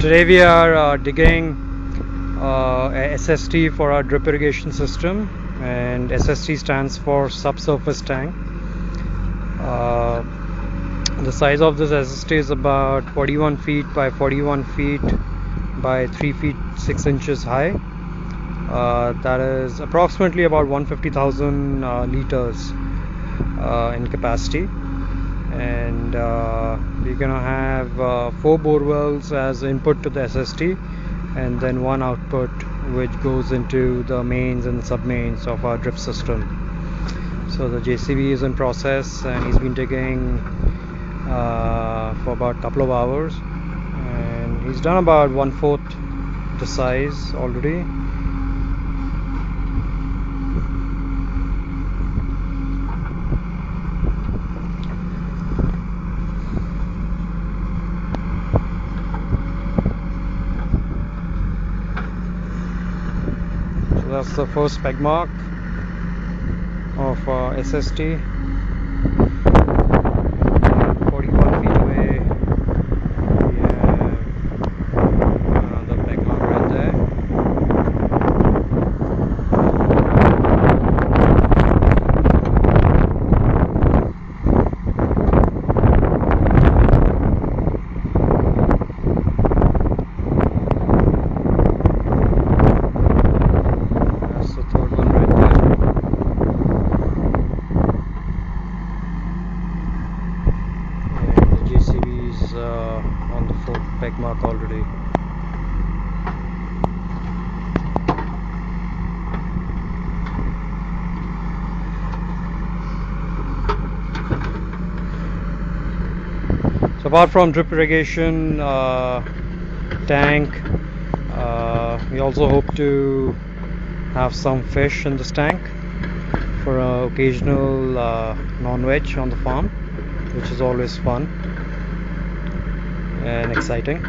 today we are uh, digging uh, SST for our drip irrigation system and SST stands for subsurface tank. Uh, the size of this SST is about 41 feet by 41 feet by 3 feet 6 inches high. Uh, that is approximately about 150,000 uh, liters uh, in capacity and uh, we're gonna have uh, four bore wells as input to the SST and then one output which goes into the mains and sub mains of our drip system. So the JCB is in process and he's been digging uh, for about a couple of hours. And he's done about one fourth the size already that's the first peg mark of uh, SST 41 feet away we have another peg mark right there That's the third one right there. And the JCB is uh, on the fourth peg already. So apart from drip irrigation, uh, tank, uh, we also hope to have some fish in this tank for uh, occasional non-veg on the farm which is always fun and exciting